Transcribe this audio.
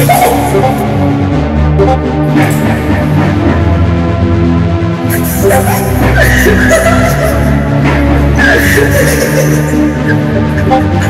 Ha ha ha!